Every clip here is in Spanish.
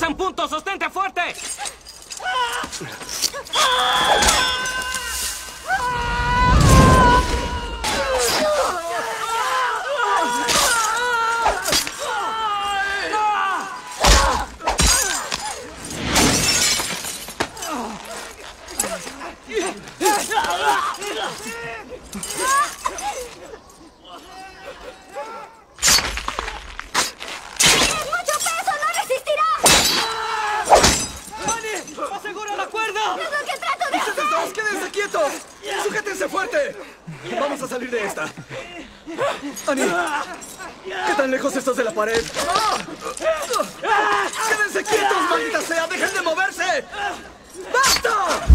en punto! ¡Sostente fuerte! ¡Mucho peso! ¡No resistirá! ¡Ani! ¡Asegura la cuerda! ¡Es lo que trato de ¡Ustedes hacer! dos, quédense quietos! Vamos a salir de esta. Ani, ¿qué tan lejos estás de la pared? ¡Quédense quietos, maldita sea! ¡Dejen de moverse! ¡Basta!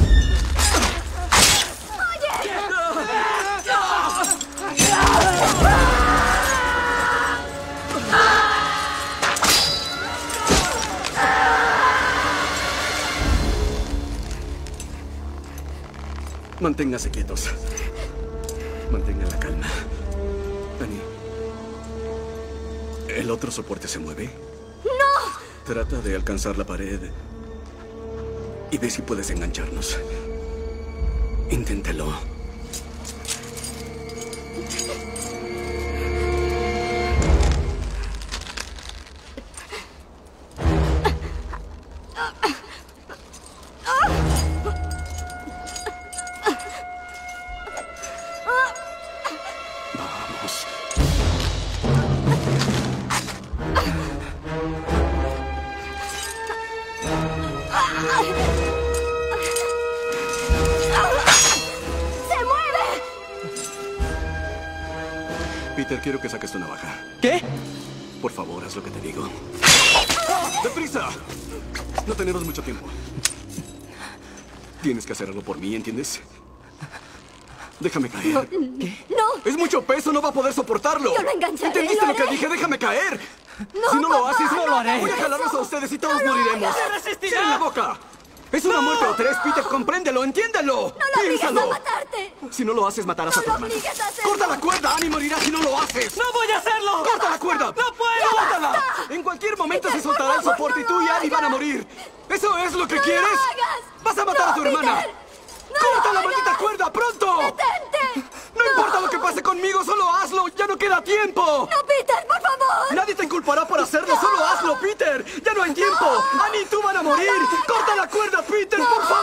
Manténganse quietos. Mantengan la calma. Ani. ¿El otro soporte se mueve? ¡No! Trata de alcanzar la pared. Y ve si puedes engancharnos. Inténtelo. Peter, quiero que saques tu navaja. ¿Qué? Por favor, haz lo que te digo. ¡Deprisa! No tenemos mucho tiempo. Tienes que hacer algo por mí, ¿entiendes? Déjame caer. ¡No! Es mucho peso, no va a poder soportarlo. Yo lo engancharé, ¿Entendiste lo lo que dije? ¡Déjame caer! No, si no lo haces, no, no lo haré. Voy a jalarlos a ustedes y todos No moriremos. ¡Cierra la boca! Es una muerte o tres, Peter, compréndelo, entiéndelo. ¡No lo obligues a Piénsalo. matarte! Si no lo haces, matarás No a tu lo hermano. obligues a hacerlo. ¡Corta la cuerda! ¡Annie morirá si no lo haces! ¡No voy a hacerlo! ¡Corta la cuerda! ¡No puedo! ¡Córtala! En cualquier momento Peter, se soltará el soporte y no tú y Annie van a morir. ¿Eso es lo que ¡No quieres? lo hagas! ¡Vas a matar a tu No, hermana! ¡No ¡Corta la maldita cuerda pronto! ¡Detente! No importa lo que pase conmigo, solo hazlo. ¡Ya no queda tiempo! ¡No, Peter, por favor! Nadie te inculpará por hacerlo, solo hazlo, Peter. Ya no hay tiempo. Annie y tú van a morir. Corta la cuerda, Peter, por favor,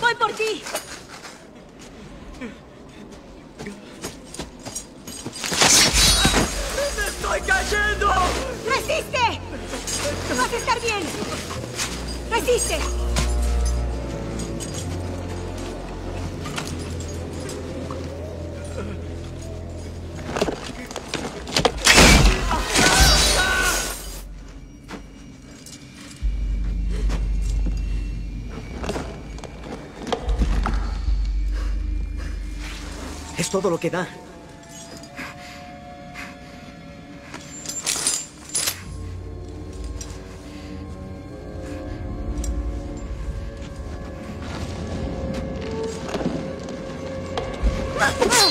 ¡Voy por ti! ¡Estoy cayendo! ¡Resiste! ¡Vas a estar bien! ¡Resiste! Es todo lo que da. Ah, ah.